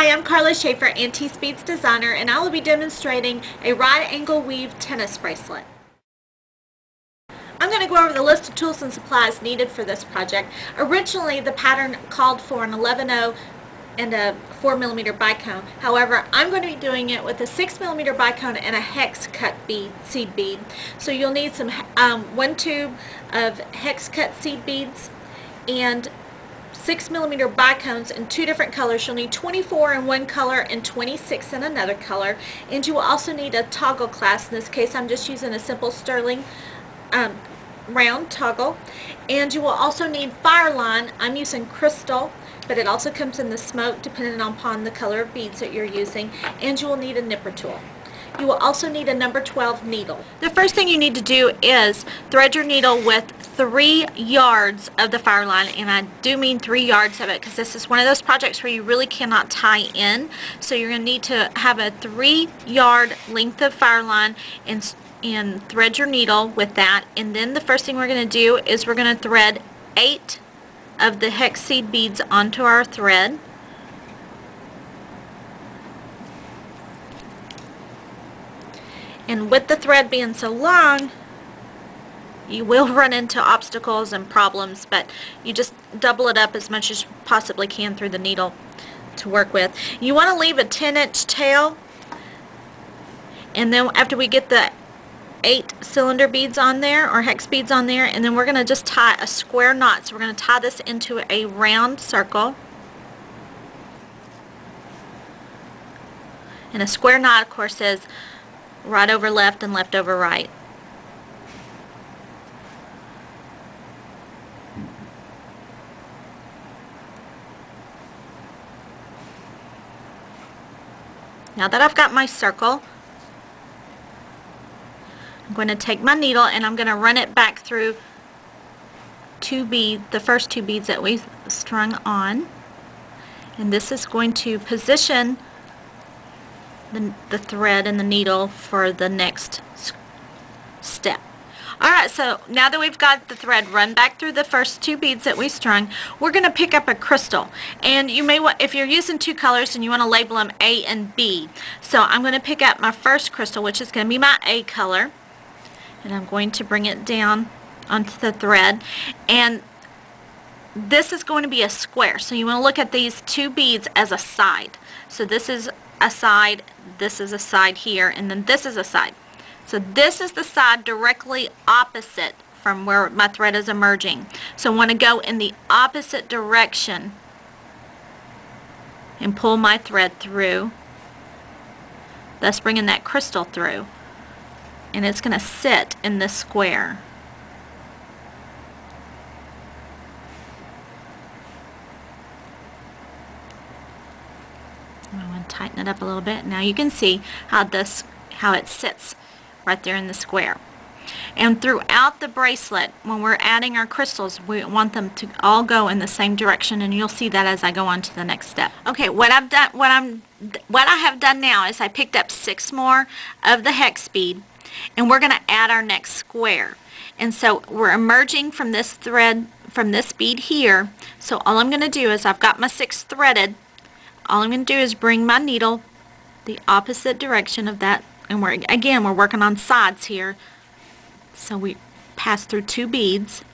Hi, I'm Karla Schaefer, Auntie's Beads designer, and I will be demonstrating a right angle weave tennis bracelet. I'm going to go over the list of tools and supplies needed for this project. Originally, the pattern called for an 11-0 and a 4 millimeter bicone. However, I'm going to be doing it with a 6 millimeter bicone and a hex cut bead, seed bead. So you'll need some um, one tube of hex cut seed beads and 6 millimeter bicones in two different colors. You'll need 24 in one color and 26 in another color. And you will also need a toggle clasp. In this case, I'm just using a simple sterling um, round toggle. And you will also need Fireline. I'm using crystal, but it also comes in the smoke depending upon the color of beads that you're using. And you will need a nipper tool. You will also need a number 12 needle. The first thing you need to do is thread your needle with three yards of the Fireline and I do mean three yards of it because this is one of those projects where you really cannot tie in. So you're going to need to have a three yard length of Fireline and and thread your needle with that. And then the first thing we're going to do is we're going to thread eight of the hex seed beads onto our thread. And with the thread being so long you will run into obstacles and problems but you just double it up as much as you possibly can through the needle to work with. You want to leave a 10 inch tail and then after we get the eight cylinder beads on there or hex beads on there and then we're going to just tie a square knot. So we're going to tie this into a round circle. And a square knot of course is right over left and left over right now that I've got my circle I'm going to take my needle and I'm going to run it back through two beads, the first two beads that we strung on. And this is going to position the, the thread and the needle for the next step. Alright, so now that we've got the thread run back through the first two beads that we strung, we're going to pick up a crystal. And you may want, if you're using two colors and you want to label them A and B. So I'm going to pick up my first crystal, which is going to be my A color. And I'm going to bring it down onto the thread. And this is going to be a square. So you want to look at these two beads as a side. So this is a side this is a side here and then this is a side so this is the side directly opposite from where my thread is emerging so I want to go in the opposite direction and pull my thread through thus bringing that crystal through and it's going to sit in this square. I'm going to tighten it up a little bit. Now you can see how this how it sits right there in the square. And throughout the bracelet, when we're adding our crystals, we want them to all go in the same direction, and you'll see that as I go on to the next step. Okay, what I've done, what I'm, what I have done now is I picked up six more of the hex bead, and we're going to add our next square. And so we're emerging from this thread, from this bead here. So all I'm going to do is I've got my six threaded. All I'm going to do is bring my needle the opposite direction of that. And we're again, we're working on sides here. So we pass through two beads.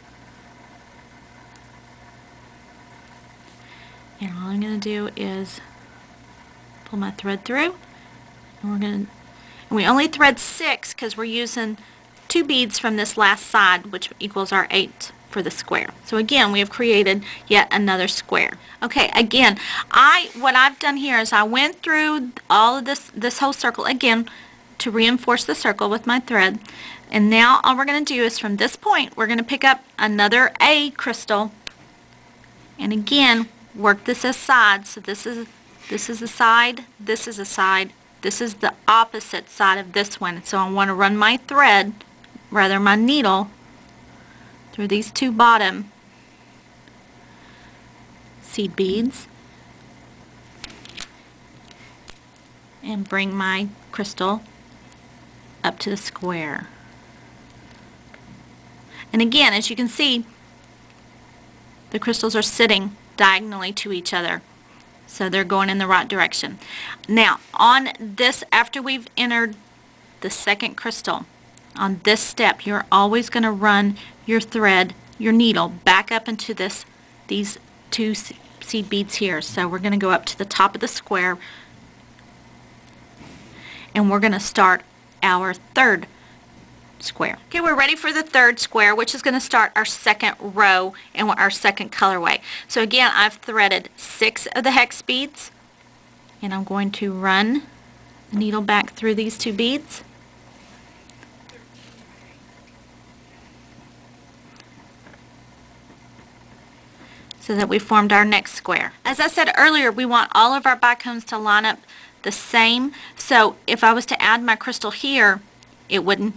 And all I'm going to do is pull my thread through. And we're going to and we only thread six because we're using two beads from this last side, which equals our eight for the square. So again, we have created yet another square. Okay, again, I what I've done here is I went through all of this, this whole circle again to reinforce the circle with my thread. And now all we're going to do is from this point, we're going to pick up another A crystal. And again, work this aside. So this is, this is a side, this is a side, this is the opposite side of this one. So I want to run my thread, rather my needle, through these two bottom seed beads and bring my crystal up to the square. And again, as you can see, the crystals are sitting diagonally to each other. So they're going in the right direction. Now, on this, after we've entered the second crystal, on this step, you're always going to run your thread, your needle, back up into this, these two seed beads here. So we're going to go up to the top of the square, and we're going to start our third square. Okay, we're ready for the third square, which is going to start our second row and our second colorway. So again, I've threaded six of the hex beads, and I'm going to run the needle back through these two beads. so that we formed our next square. As I said earlier, we want all of our bicones to line up the same. So if I was to add my crystal here, it wouldn't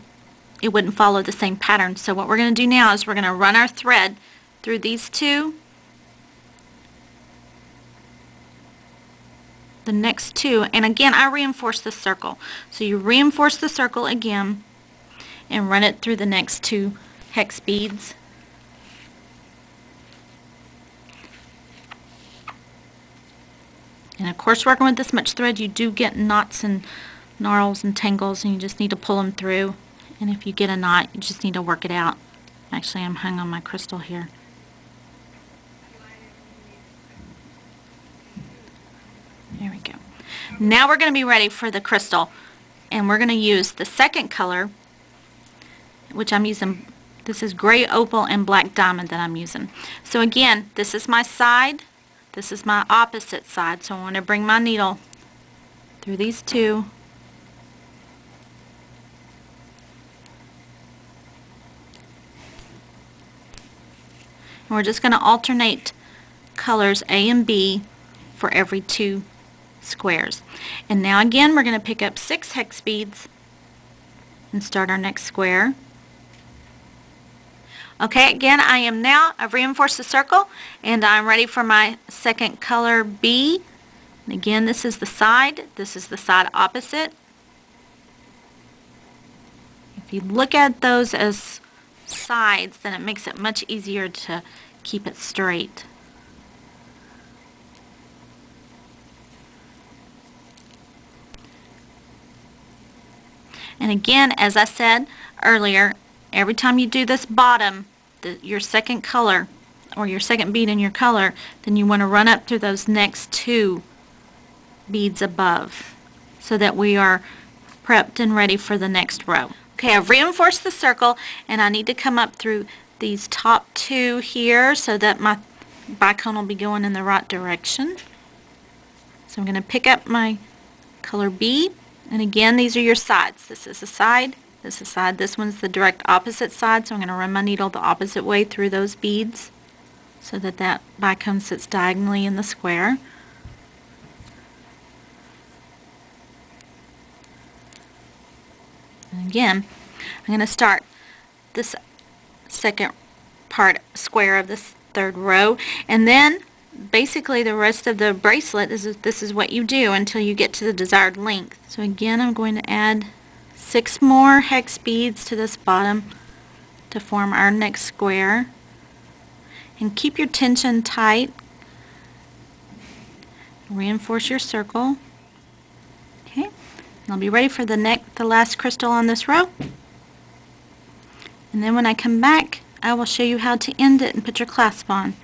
it wouldn't follow the same pattern. So what we're going to do now is we're going to run our thread through these two, the next two, and again I reinforce the circle. So you reinforce the circle again and run it through the next two hex beads. And of course working with this much thread you do get knots and gnarls and tangles and you just need to pull them through. And if you get a knot, you just need to work it out. Actually, I'm hung on my crystal here. There we go. Now we're going to be ready for the crystal. And we're going to use the second color, which I'm using, this is gray opal and black diamond that I'm using. So again, this is my side, this is my opposite side. So I want to bring my needle through these two And we're just going to alternate colors A and B for every two squares. And now again we're going to pick up six hex beads and start our next square. Okay, again I am now, I've reinforced the circle and I'm ready for my second color B. And again this is the side, this is the side opposite. If you look at those as sides, then it makes it much easier to keep it straight. And again, as I said earlier, every time you do this bottom, the, your second color, or your second bead in your color, then you want to run up through those next two beads above so that we are prepped and ready for the next row. Okay, I've reinforced the circle and I need to come up through these top two here so that my bicone will be going in the right direction. So I'm going to pick up my color B and again these are your sides. This is a side, this is side, this one's the direct opposite side so I'm going to run my needle the opposite way through those beads so that that bicone sits diagonally in the square. And again, I'm going to start this second part square of this third row and then basically the rest of the bracelet is this is what you do until you get to the desired length. So again I'm going to add six more hex beads to this bottom to form our next square. And keep your tension tight. Reinforce your circle. Okay and I'll be ready for the next the last crystal on this row. And then when I come back, I will show you how to end it and put your clasp on.